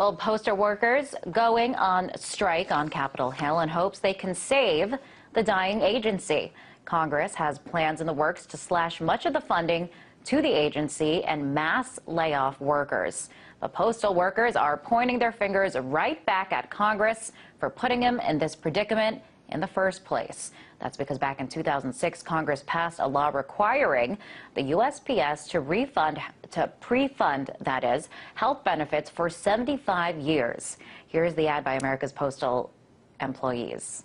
Well, postal workers going on strike on Capitol Hill in hopes they can save the dying agency. Congress has plans in the works to slash much of the funding to the agency and mass layoff workers. The postal workers are pointing their fingers right back at Congress for putting them in this predicament in the first place. That's because back in 2006, Congress passed a law requiring the USPS to refund, to pre-fund, that is, health benefits for 75 years. Here's the ad by America's Postal employees.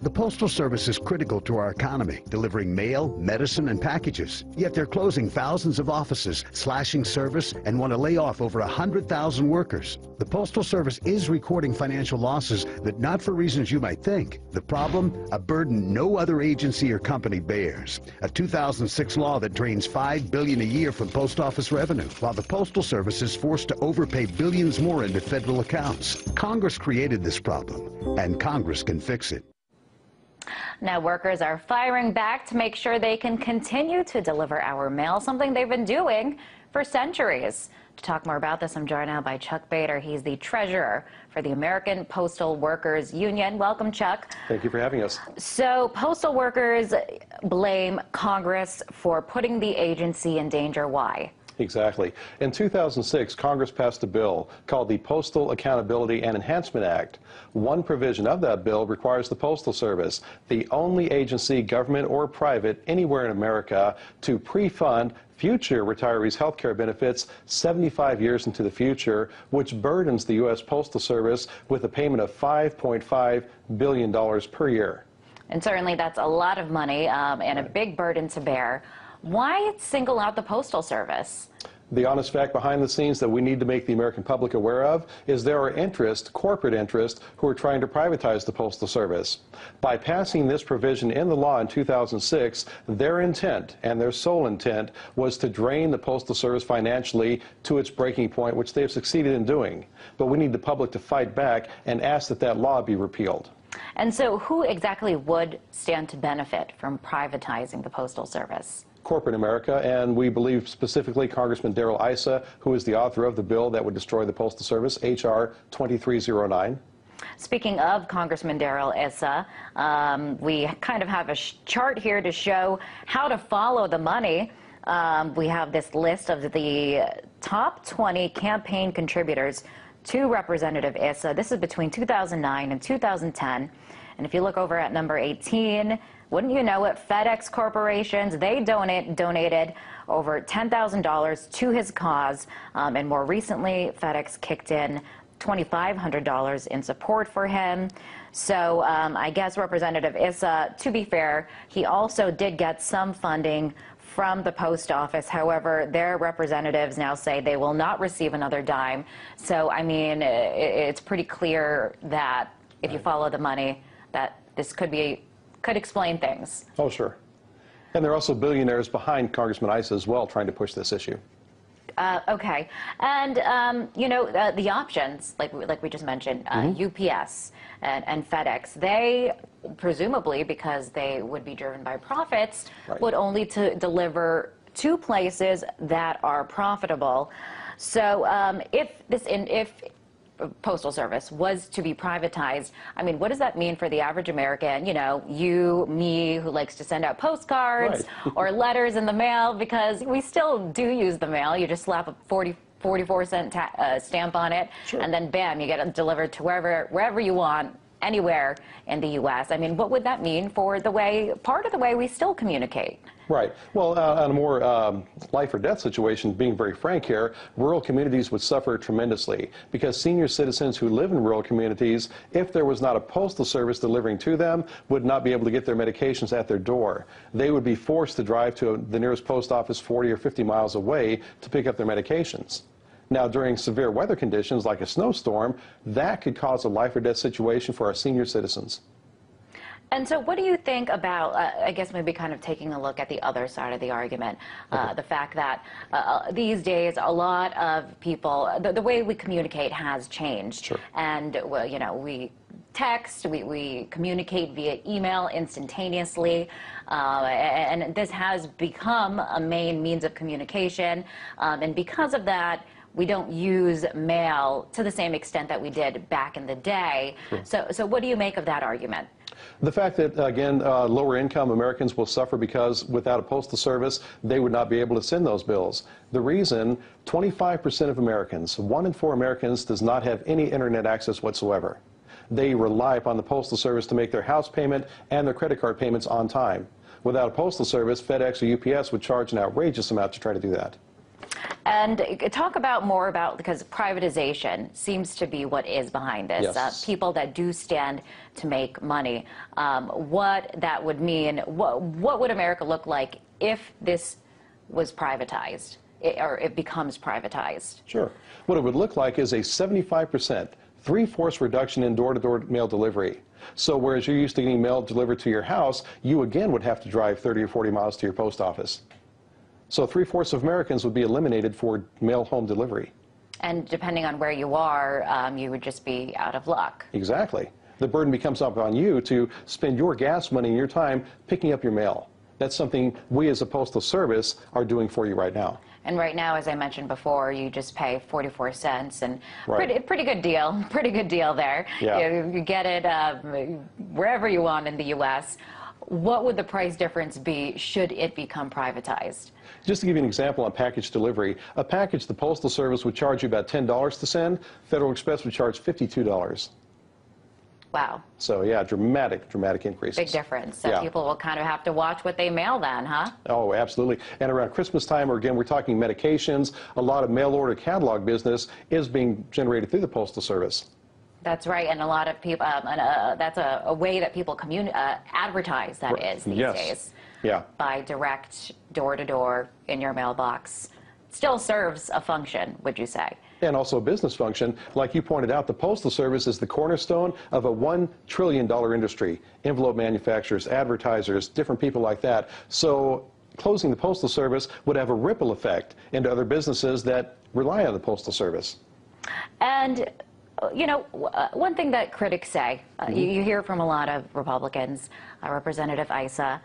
The Postal Service is critical to our economy, delivering mail, medicine, and packages. Yet they're closing thousands of offices, slashing service, and want to lay off over 100,000 workers. The Postal Service is recording financial losses, but not for reasons you might think. The problem? A burden no other agency or company bears. A 2006 law that drains 5 billion a year from post office revenue, while the Postal Service is forced to overpay billions more into federal accounts. Congress created this problem, and Congress can fix it. Now, workers are firing back to make sure they can continue to deliver our mail, something they've been doing for centuries. To talk more about this, I'm joined now by Chuck Bader. He's the treasurer for the American Postal Workers Union. Welcome, Chuck. Thank you for having us. So, postal workers blame Congress for putting the agency in danger. Why? Exactly. In 2006, Congress passed a bill called the Postal Accountability and Enhancement Act. One provision of that bill requires the Postal Service, the only agency, government or private, anywhere in America, to pre-fund future retirees' health care benefits 75 years into the future, which burdens the U.S. Postal Service with a payment of $5.5 billion per year. And certainly that's a lot of money um, and a big burden to bear. Why single out the Postal Service? The honest fact behind the scenes that we need to make the American public aware of is there are interests, corporate interests, who are trying to privatize the Postal Service. By passing this provision in the law in 2006, their intent and their sole intent was to drain the Postal Service financially to its breaking point, which they have succeeded in doing. But we need the public to fight back and ask that that law be repealed. And so, who exactly would stand to benefit from privatizing the Postal Service? Corporate America, and we believe specifically Congressman Darrell Issa, who is the author of the bill that would destroy the Postal Service, H.R. 2309. Speaking of Congressman Darrell Issa, um, we kind of have a chart here to show how to follow the money. Um, we have this list of the top 20 campaign contributors to Representative Issa. This is between 2009 and 2010. And if you look over at number 18, wouldn't you know it, FedEx corporations, they donate, donated over $10,000 to his cause. Um, and more recently, FedEx kicked in $2,500 in support for him. So um, I guess Representative Issa, to be fair, he also did get some funding from the post office. However, their representatives now say they will not receive another dime. So, I mean, it's pretty clear that if you follow the money, that this could be could explain things. Oh, sure. And there are also billionaires behind Congressman Issa as well trying to push this issue. Uh, okay, and um, you know uh, the options, like like we just mentioned, uh, mm -hmm. UPS and, and, FedEx, they presumably because they would be driven by profits, right. would only to deliver to places that are profitable. So um, if this in, if Postal Service was to be privatized, I mean, what does that mean for the average American? You know, you, me, who likes to send out postcards right. or letters in the mail, because we still do use the mail. You just slap a 40 44 cent uh, stamp on it, sure. and then bam, you get it delivered to wherever wherever you want, anywhere in the U.S. I mean, what would that mean for the way part of the way we still communicate? Right. Well, uh, on a more um, life or death situation, being very frank here, rural communities would suffer tremendously because senior citizens who live in rural communities, if there was not a postal service delivering to them, would not be able to get their medications at their door. They would be forced to drive to the nearest post office 40 or 50 miles away to pick up their medications. Now, during severe weather conditions like a snowstorm, that could cause a life or death situation for our senior citizens. And so, what do you think about, uh, I guess, maybe kind of taking a look at the other side of the argument? Uh, okay. The fact that uh, uh, these days a lot of people, the, the, way we communicate has changed. Sure. And, well, you know, we text, we, we communicate via email instantaneously, uh, and this has become a main means of communication. Um, and because of that, we don't use mail to the same extent that we did back in the day. So, so what do you make of that argument? The fact that, again, uh, lower income Americans will suffer because without a postal service, they would not be able to send those bills. The reason 25% of Americans, one in four Americans, does not have any internet access whatsoever. They rely upon the postal service to make their house payment and their credit card payments on time. Without a postal service, FedEx or UPS would charge an outrageous amount to try to do that. And uh, talk about more about because privatization seems to be what is behind this. Uh, people that do stand to make money. Um, what that would mean. What what would America look like if this was privatized, it, or it becomes privatized? Sure. What it would look like is a 75%, three-fourths reduction in door-to-door mail delivery. So whereas you're used to getting mail delivered to your house, you again would have to drive 30 or 40 miles to your post office. So three-fourths of Americans would be eliminated for mail home delivery. And depending on where you are, um, you would just be out of luck. Exactly. The burden becomes up on you to spend your gas money and your time picking up your mail. That's something we as a postal service are doing for you right now. And right now, as I mentioned before, you just pay 44 cents, and Right. pretty, pretty good deal. Pretty good deal there. Yeah. You, you get it um, wherever you want in the U.S. What would the price difference be should it become privatized? Just to give you an example on package delivery, a package the Postal Service would charge you about $10 to send, Federal Express would charge $52. Wow, So yeah, dramatic, dramatic increases. big difference. So Yeah. people will kind of have to watch what they mail then, huh? Oh, absolutely. And around Christmas time, or again, we're talking medications, a lot of mail order catalog business is being generated through the Postal Service. That's right, and a lot of people. Um, and, uh, that's a, a way that people communi- uh, advertise. That is these Yes. days. Yeah. By direct door to door in your mailbox. Still serves a function, would you say? And also a business function. Like you pointed out, the Postal Service is the cornerstone of a $1 trillion industry. Envelope manufacturers, advertisers, different people like that. So closing the Postal Service would have a ripple effect into other businesses that rely on the Postal Service. And, you know, uh, one thing that critics say, uh, you, you hear from a lot of Republicans, uh, Representative Issa,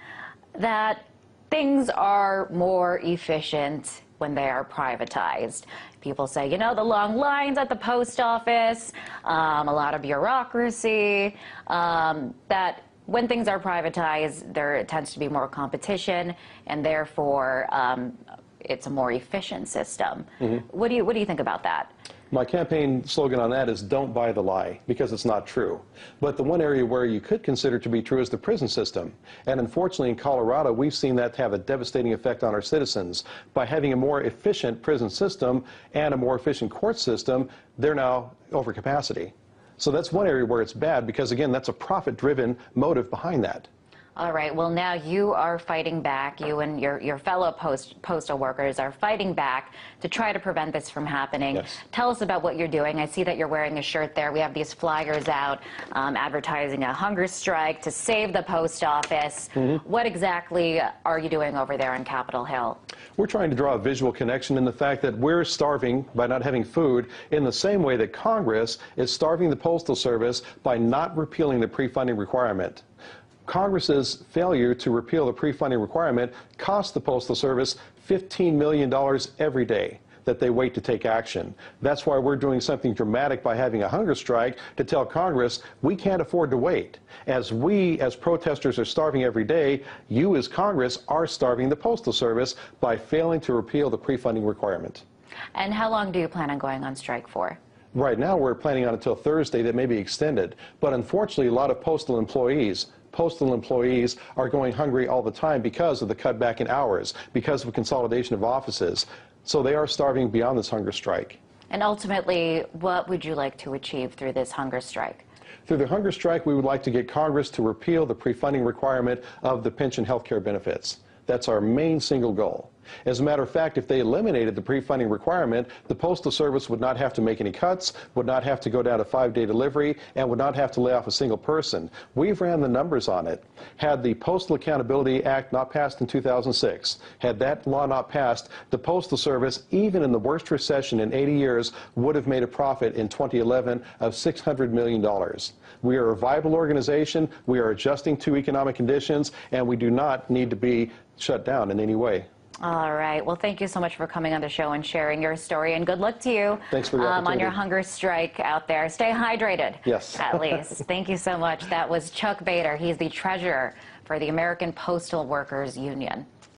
that things are more efficient when they are privatized. People say, you know, the long lines at the post office, um, a lot of bureaucracy, um, that when things are privatized, there tends to be more competition, and therefore um, it's a more efficient system. What do you What do you think about that? My campaign slogan on that is don't buy the lie because it's not true. But the one area where you could consider to be true is the prison system. And unfortunately in Colorado, we've seen that have a devastating effect on our citizens. By having a more efficient prison system and a more efficient court system, they're now over capacity. So that's one area where it's bad because again, that's a profit-driven motive behind that. All right. Well, now you are fighting back. You and your, your fellow post, postal workers are fighting back to try to prevent this from happening. Yes. Tell us about what you're doing. I see that you're wearing a shirt there. We have these flyers out um, advertising a hunger strike to save the post office. What exactly are you doing over there on Capitol Hill? We're trying to draw a visual connection in the fact that we're starving by not having food in the same way that Congress is starving the Postal Service by not repealing the pre-funding requirement. Congress's failure to repeal the pre-funding requirement cost the Postal Service $15 million every day that they wait to take action. That's why we're doing something dramatic by having a hunger strike to tell Congress we can't afford to wait. As we, as protesters, are starving every day, you, as Congress, are starving the Postal Service by failing to repeal the pre-funding requirement. And how long do you plan on going on strike for? Right now, we're planning on until Thursday that may be extended. But unfortunately, a lot of postal employees, postal employees are going hungry all the time because of the cutback in hours, because of consolidation of offices. So they are starving beyond this hunger strike. And ultimately, what would you like to achieve through this hunger strike? Through the hunger strike, we would like to get Congress to repeal the pre-funding requirement of the pension health care benefits. That's our main single goal. As a matter of fact, if they eliminated the pre-funding requirement, the Postal Service would not have to make any cuts, would not have to go down to five-day delivery, and would not have to lay off a single person. We've ran the numbers on it. Had the Postal Accountability Act not passed in 2006, had that law not passed, the Postal Service, even in the worst recession in 80 years, would have made a profit in 2011 of $600 million. We are a viable organization. We are adjusting to economic conditions, and we do not need to be shut down in any way. All right. Well, thank you so much for coming on the show and sharing your story. And good luck to you Thanks for the um, on your hunger strike out there. Stay hydrated. Yes. At least. thank you so much. That was Chuck Bader. He's the treasurer for the American Postal Workers Union.